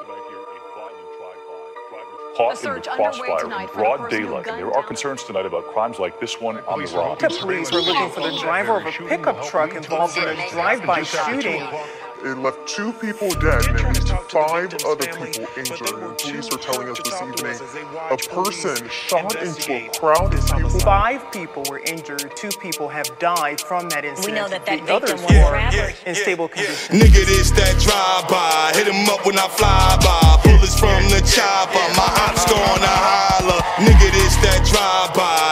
tonight a violent drive-by. Drivers A caught in search the underway crossfire tonight in for the broad person daylight. And there are concerns tonight about crimes like this one on the run. The police were looking for the driver of a pickup truck involved in a drive-by shooting. It left two people dead and at least five other people injured. And police are telling us this evening a person shot into a crowd of people. Five people were injured. Two people have died from that incident. We know that that the victim was were Rapper. in stable condition. Nigga, this that drive-by. Hit him up when I fly by. Bullets from the chopper. My ops gonna holler. Nigga, this that drive-by.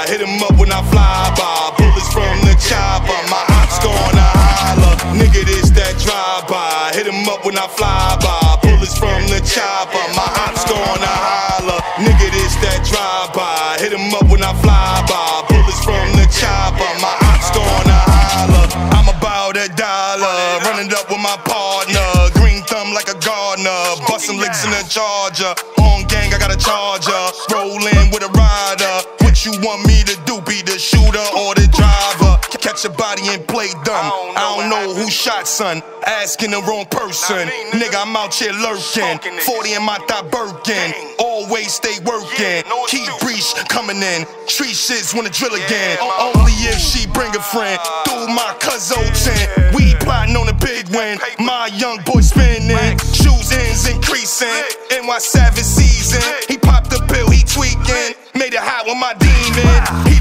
Up when I fly by. Bullets from the chopper. My ops gonna holler. Nigga, this that drive-by. Hit him up when I fly by. Bullets from the chopper. My ops gonna holler. I'm about a dollar. Running up with my partner. Green thumb like a gardener. Busting licks in the charger. On gang, I got a charger. Rolling with a rider. What you want me to do? Be the shooter or the driver? Catch a body and play dumb. I don't know who shot, son. Asking the wrong person. Nigga, I'm out here lurking. 40 in my thigh Birkin. Always stay working. Keep breach coming in. Tree shits wanna drill again. Only if she bring a friend. Through my cousin 10. We plotting on a big win. My young boy spinning. Shoes ends increasing. NY Savage season. He popped the pill, he tweaking. Made it hot with my demon.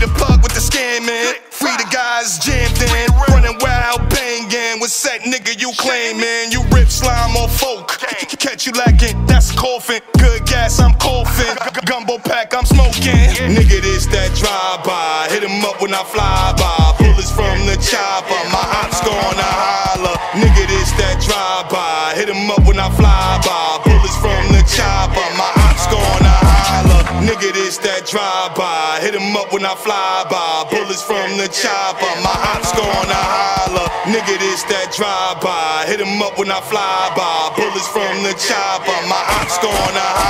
He the plug with the scamming. Free the guys jammed in. Running wild, banging. With set nigga you claiming. You rip slime on folk. Catch you lacking, that's a coffin. Good gas, I'm coughing. Gumbo pack, I'm smoking. Nigga, this that drive-by. Hit him up when I fly by. Bullets from the chopper. My ops gonna holler. Nigga, this that drive-by. Hit him up when I fly Nigga, this that drive-by. Hit him up when I fly by. Bullets from the chopper. My ops gonna holler. Nigga, this that drive-by. Hit him up when I fly by. Bullets from the chopper. My ops gonna